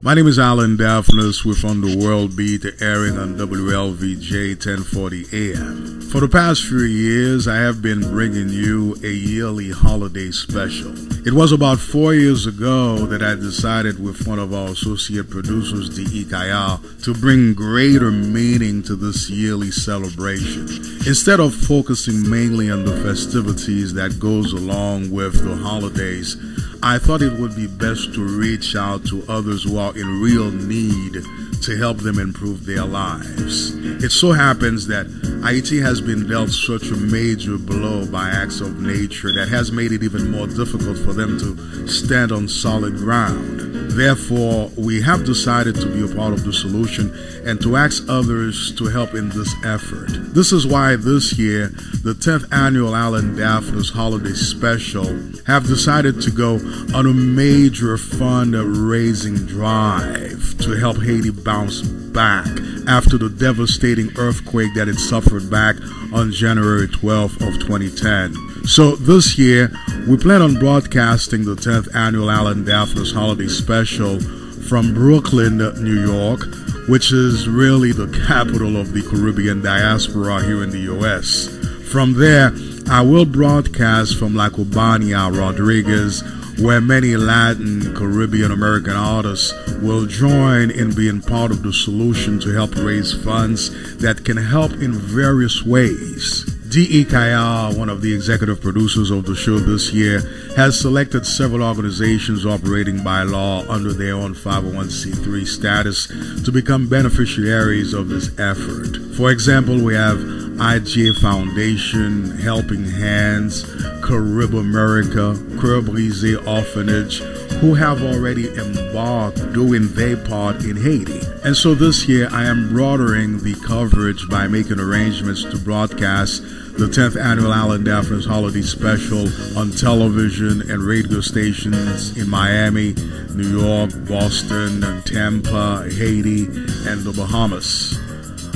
My name is Hallan Daphnis with On the World Beat airing on WLVJ 1040 AM. For the past few years, I have been bringing you a yearly holiday special. It was about four years ago that I decided with one of our associate producers, D.E. Cayard, to bring greater meaning to this yearly celebration. Instead of focusing mainly on the festivities that goes along with the holidays, I thought it would be best to reach out to others who are in real need to help them improve their lives. It so happens that Haiti has been dealt such a major blow by acts of nature that has made it even more difficult for them to stand on solid ground. Therefore, we have decided to be a part of the solution and to ask others to help in this effort. This is why this year, the 10th annual Hallan Daphnis Holiday Special have decided to go on a major fundraising drive to help Haiti bounce back after the devastating earthquake that it suffered back on January 12th of 2010. So this year, we plan on broadcasting the 10th annual Hallan Daphnis Holiday Special from Brooklyn, New York, which is really the capital of the Caribbean diaspora here in the U.S. From there, I will broadcast from La Cubana, Rodriguez, where many Latin, Caribbean American artists will join in being part of the solution to help raise funds that can help in various ways. D.E. Cayard, one of the executive producers of the show this year, has selected several organizations operating by law under their own 501c3 status to become beneficiaries of this effort. For example, we have IGA Foundation, Helping Hands, Carib America, Brisé Orphanage, who have already embarked doing their part in Haiti. And so this year I am broadening the coverage by making arrangements to broadcast the 10th annual Hallan Daphnis Holiday Special on television and radio stations in Miami, New York, Boston, Tampa, Haiti, and the Bahamas.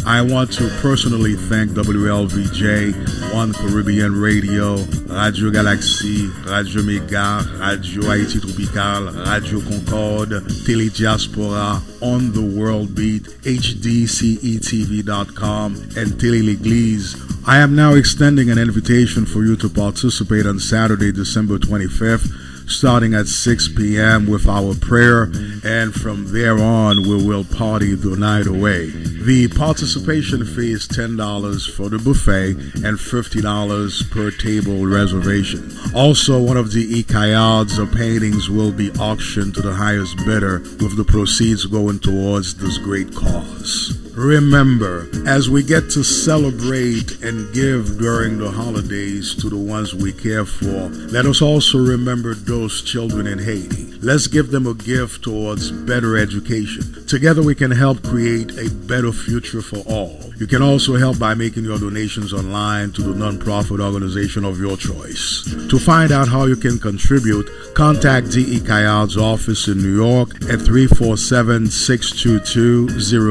I want to personally thank WLVJ, One Caribbean Radio, Radio Galaxy, Radio Mega, Radio Haiti Tropical, Radio Concorde, Telediaspora, On the World Beat, HDCETV.com, and Tele L'Eglise. I am now extending an invitation for you to participate on Saturday, December 25th starting at 6 p.m. with our prayer, and from there on, we will party the night away. The participation fee is $10 for the buffet and $50 per table reservation. Also, one of the Ikayad's paintings will be auctioned to the highest bidder, with the proceeds going towards this great cause. Remember, as we get to celebrate and give during the holidays to the ones we care for, let us also remember those children in Haiti. Let's give them a gift towards better education. Together we can help create a better future for all. You can also help by making your donations online to the nonprofit organization of your choice. To find out how you can contribute, contact D.E. Cayard's office in New York at 347 622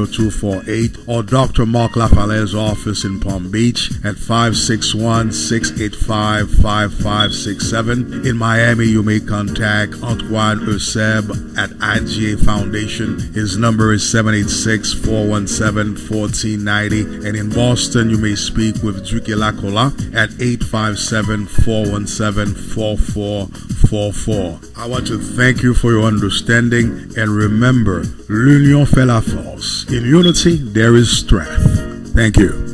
0248 or Dr. Mark LaFalaire's office in Palm Beach at 561 685 5567. In Miami, you may contact Antoine Euseb at IGA Foundation. His number is 786 417 1490. And in Boston, you may speak with Duke Lacola at 857 417 4444. I want to thank you for your understanding and remember, l'union fait la force. In unity, there is strength. Thank you.